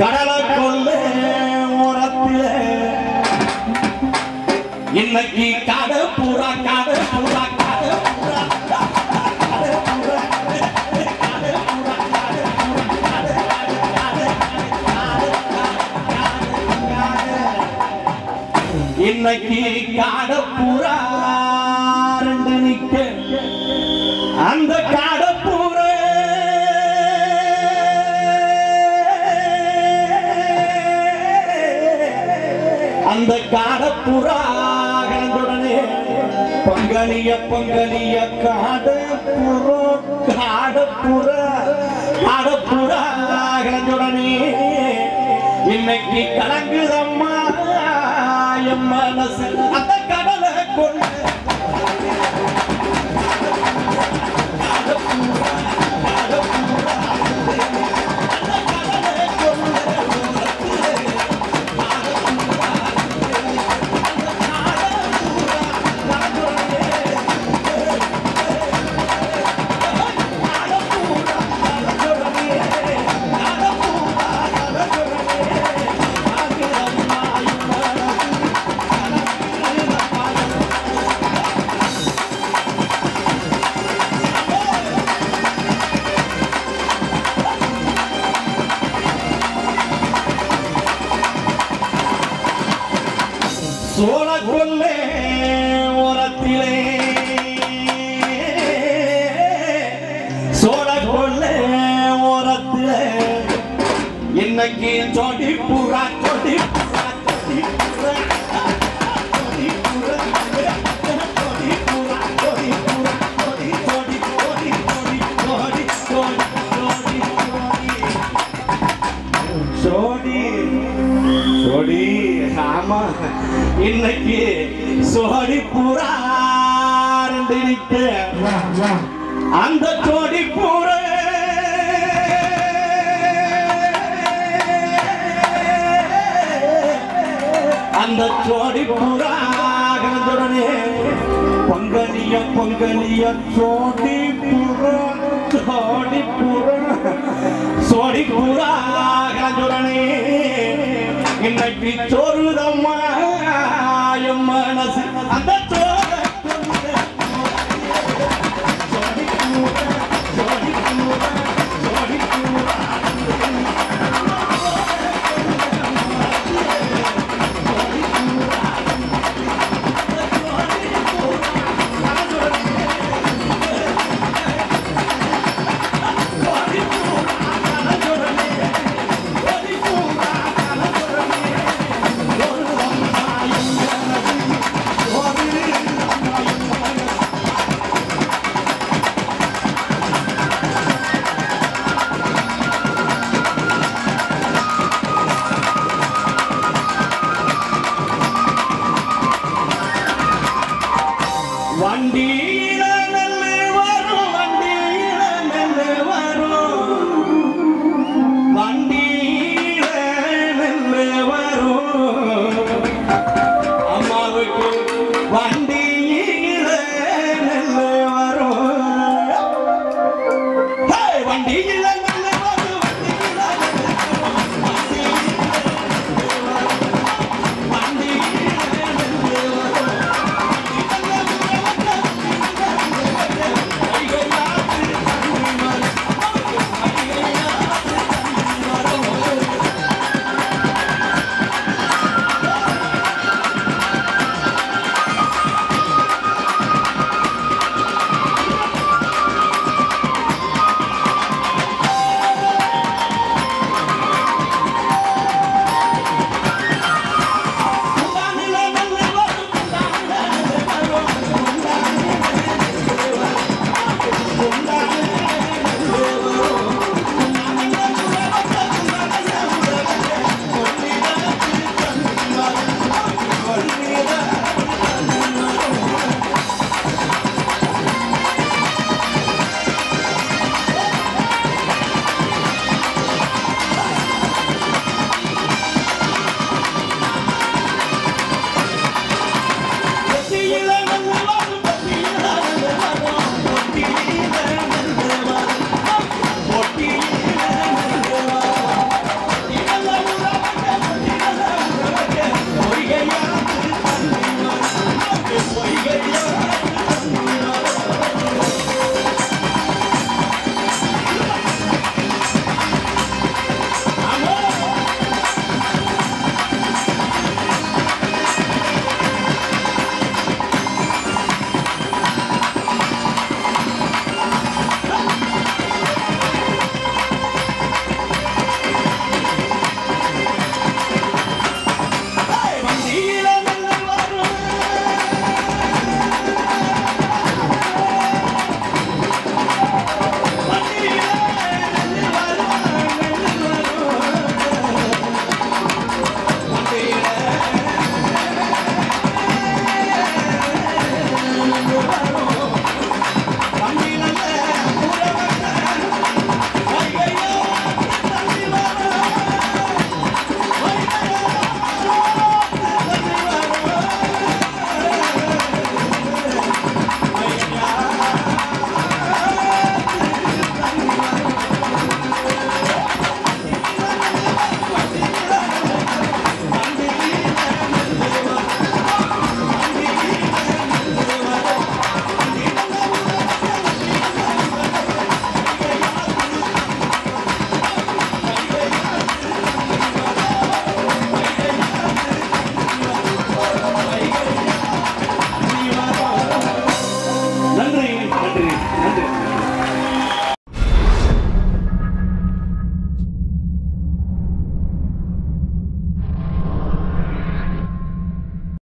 கடலை கொள்ள ஓரத்தில. இன்னைக்கு காடு பூரா காடு பூரா காடு பூரா இன்னைக்கு காட பூரா அந்த காட பூரா கலந்துடனே பொங்கலிய பொங்கலிய காட புறோ காட கலந்துடனே இன்னைக்கு கலங்குதம்மா என் மனசு. சோழ கொல்லே ஓரத்திலே சோழ கொல்லே ஓரத்திலே இன்னைக்கு சொடி புறா சொடி புறா சொடி புறா சொடி சொடி ஆமா இன்னைக்கு சோடி நிக்க அந்த சோடி புறா அந்த சோடி புறா கலந்துடனே பொங்கலிய பொங்கலிய சோடி புறா சோடி புறா சோடி புறா கலந்துடனே இன்னைக்கு சோறுதம்மா என் மனசு. அந்த வண்டி